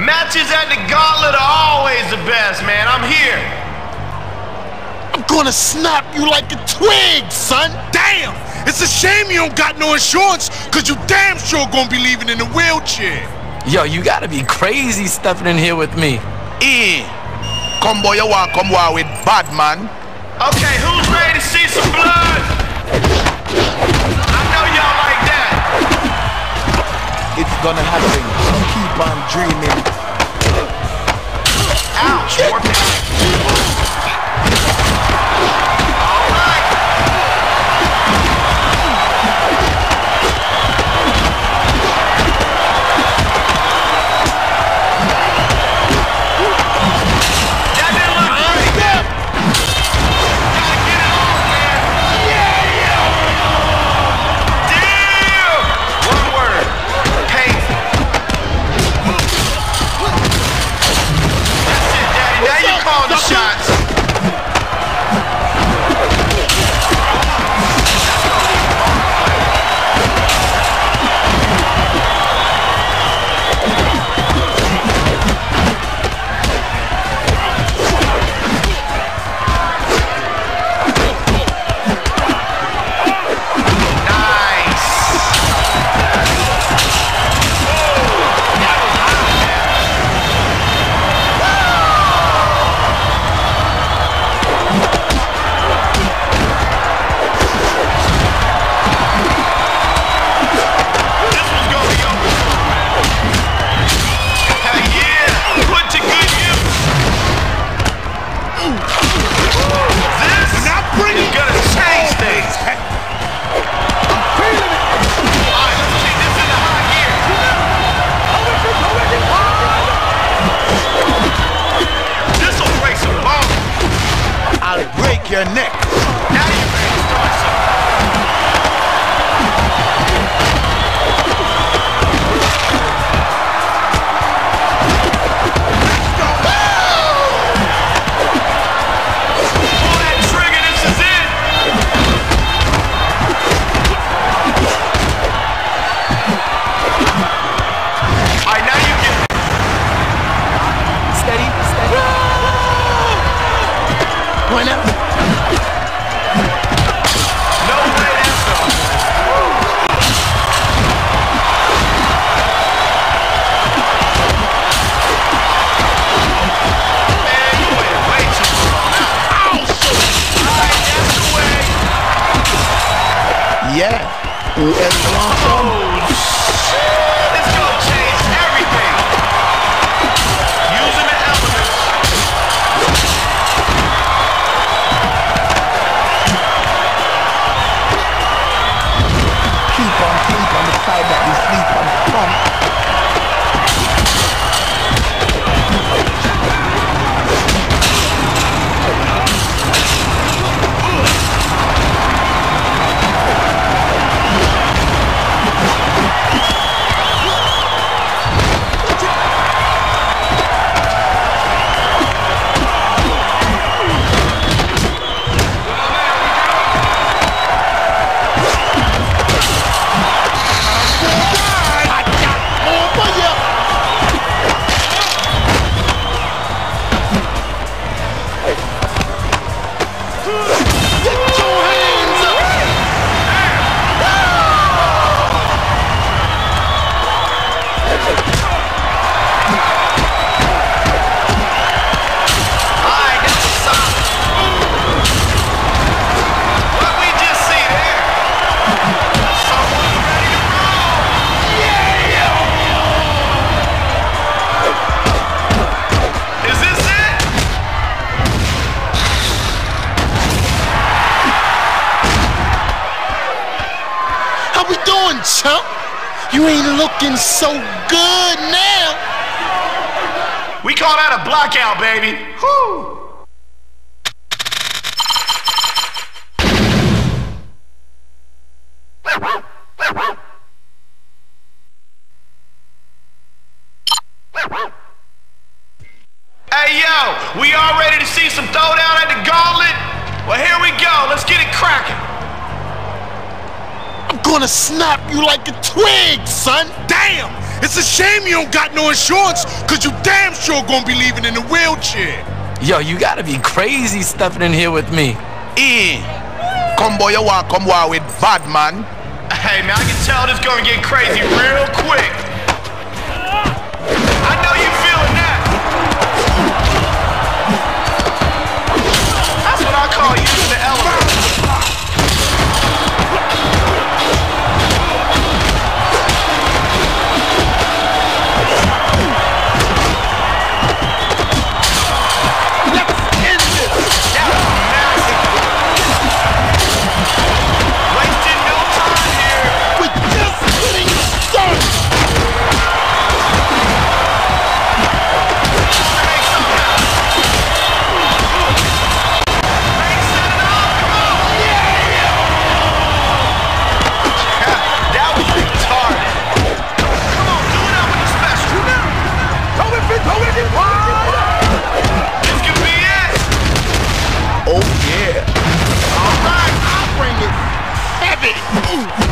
Matches at the gauntlet are always the best, man. I'm here. I'm gonna snap you like a twig, son. Damn! It's a shame you don't got no insurance, cause you damn sure gonna be leaving in a wheelchair. Yo, you gotta be crazy stepping in here with me. Eh. Come boy, you want come war with bad man. Okay, who's ready to see some blood? It's gonna happen. Keep on dreaming. Ouch, more break your neck. Now you ready to start something. Pull You ain't looking so good now. We call that a blackout, baby. Whew. Hey yo, we all ready to see some throwdown at the gauntlet? Well, here we go. Let's get it cracking. I'm gonna snap you like a twig, son. Damn! It's a shame you don't got no insurance, cause you damn sure gonna be leaving in a wheelchair. Yo, you gotta be crazy stepping in here with me. E, come boy, you want come war with bad man. Hey, man, I can tell this gonna get crazy real quick. Hey!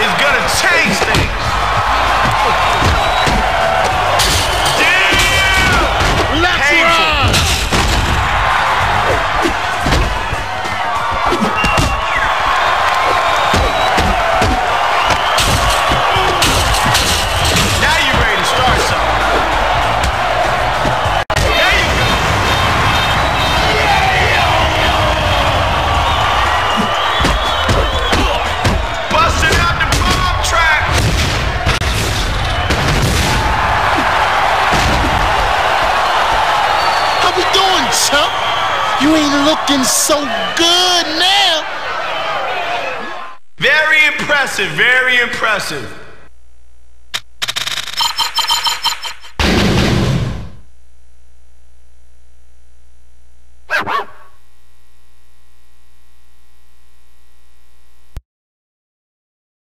Is gonna change things. Chump? You ain't looking so good now. Very impressive, very impressive.